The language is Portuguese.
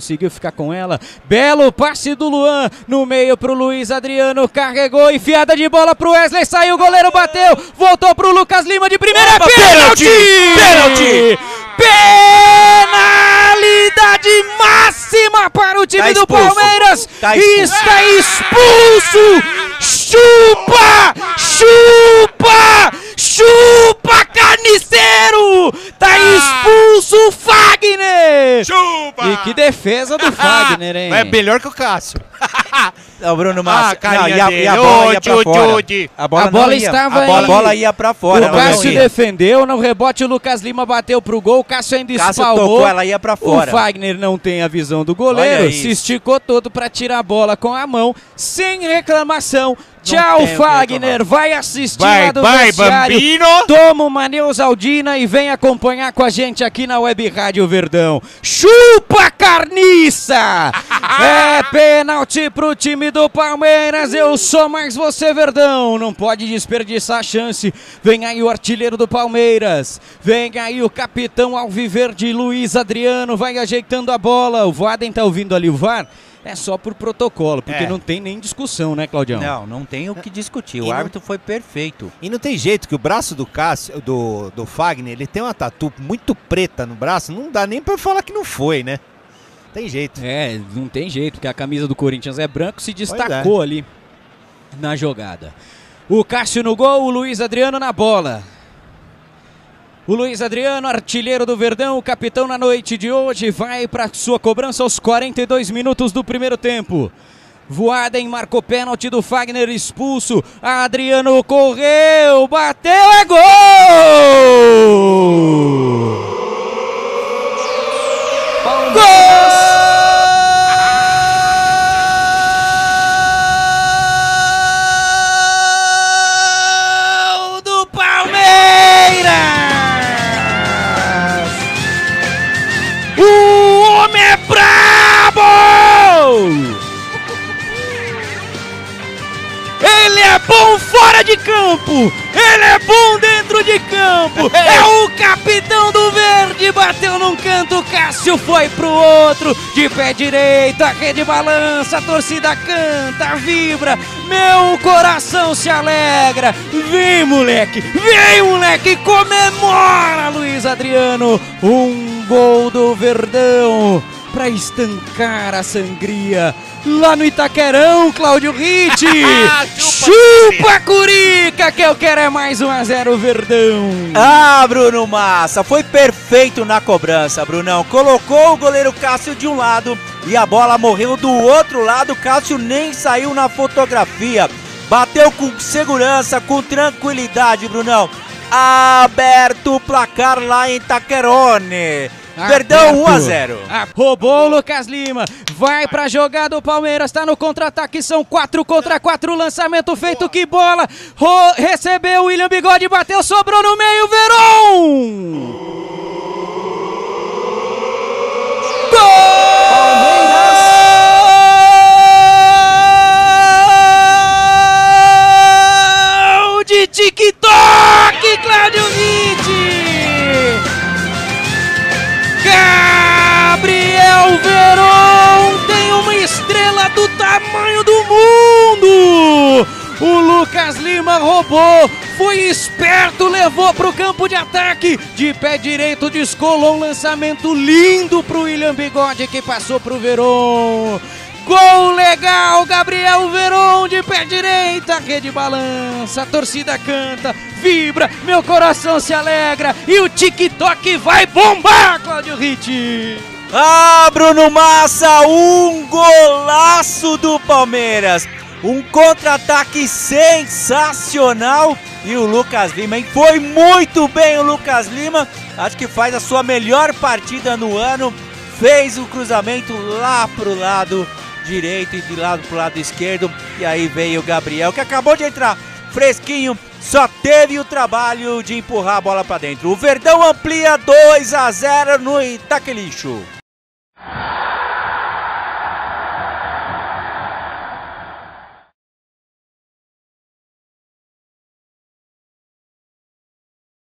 conseguiu ficar com ela. Belo passe do Luan no meio pro Luiz Adriano, carregou, enfiada de bola pro Wesley, saiu, o goleiro bateu, voltou pro Lucas Lima de primeira, Opa, pênalti! pênalti! Penalidade máxima para o time Tá do. Palmeiras! Tá expulso. Está expulso! Chupa! Chupa! Chupa, carniceiro! Tá expulso o Fagner! Chupa! E que defesa do Fagner, hein? É melhor que o Cássio. Não, Bruno Massa. Ah, carinha não, e, a, e bola ia pra Jude, fora. Jude. A bola, A bola não ia. estava a bola, em- a bola ia pra fora. O não Cássio defendeu, no rebote o Lucas Lima bateu pro gol, o Cássio ainda Cássio espalmou. tocou, ela ia pra fora. O Fagner não tem a visão do goleiro, se esticou todo pra tirar a bola com a mão, sem reclamação. Tchau, tem o que Fagner. Vai assistir Vai, lá do vai. Bambino. Toma uma Neusaldina e vem acompanhar com a gente aqui na Web Rádio Verdão. Chupa carniça! é pênalti pro time do Palmeiras. Eu sou mais você, Verdão. Não pode desperdiçar a chance. Vem aí o artilheiro do Palmeiras. Vem aí o capitão Alviverde Luiz Adriano. Vai ajeitando a bola. O Vaden tá ouvindo ali o VAR. É só por protocolo, porque É. não tem nem discussão, né, Claudião? Não, não tem o que discutir. E O não- árbitro foi perfeito. E não tem jeito que o braço do Cássio, do, do Fagner, ele tem uma tatu muito preta no braço, não dá nem pra falar que não foi, né? Tem jeito. É, não tem jeito, porque a camisa do Corinthians é branco, se destacou ali na jogada. O Cássio no gol, o Luiz Adriano na bola. O Luiz Adriano, artilheiro do Verdão, o capitão na noite de hoje, vai para sua cobrança aos 42 minutos do primeiro tempo. Voaden marcou pênalti do Fagner expulso. Adriano correu, bateu, é! Gol brabo! Ele é bom fora de campo! Ele é bom dentro de campo! É o capitão do verde! Bateu num canto, Cássio foi pro outro! De pé direito, a rede balança, a torcida canta, vibra! Meu coração se alegra! Vem, moleque! Vem, moleque! Comemora, Luiz Adriano! Um gol do Verdão! Pra estancar a sangria lá no Itaquerão, Cláudio Ritt! Chupa Curica, que eu quero é mais 1 a 0 Verdão! Ah, Bruno Massa, foi perfeito na cobrança, Brunão. Colocou o goleiro Cássio de um lado e a bola morreu do outro lado. Cássio nem saiu na fotografia. Bateu com segurança, com tranquilidade, Brunão. Aberto o placar lá em Taquerone. Verdão 1 a 0. Ah, roubou o Lucas Lima. Vai pra jogada o Palmeiras. Tá no contra-ataque. São 4 contra 4. Lançamento feito. Que bola. Ro- recebeu o William Bigode. Bateu. Sobrou no meio. Verón. Lucas Lima roubou, foi esperto, levou para o campo de ataque. De pé direito, descolou um lançamento lindo para o William Bigode que passou para o Veron. Gol legal, Gabriel Veron de pé direito, a rede balança, a torcida canta, vibra, meu coração se alegra e o TikTok vai bombar, Cláudio Ritt! Ah, Bruno Massa, um golaço do Palmeiras. Um contra-ataque sensacional. E o Lucas Lima, hein? Foi muito bem o Lucas Lima. Acho que faz a sua melhor partida no ano. Fez o cruzamento lá pro lado direito e de lado pro lado esquerdo. E aí veio o Gabriel, que acabou de entrar fresquinho. Só teve o trabalho de empurrar a bola para dentro. O Verdão amplia 2 a 0 no Itaquelixo.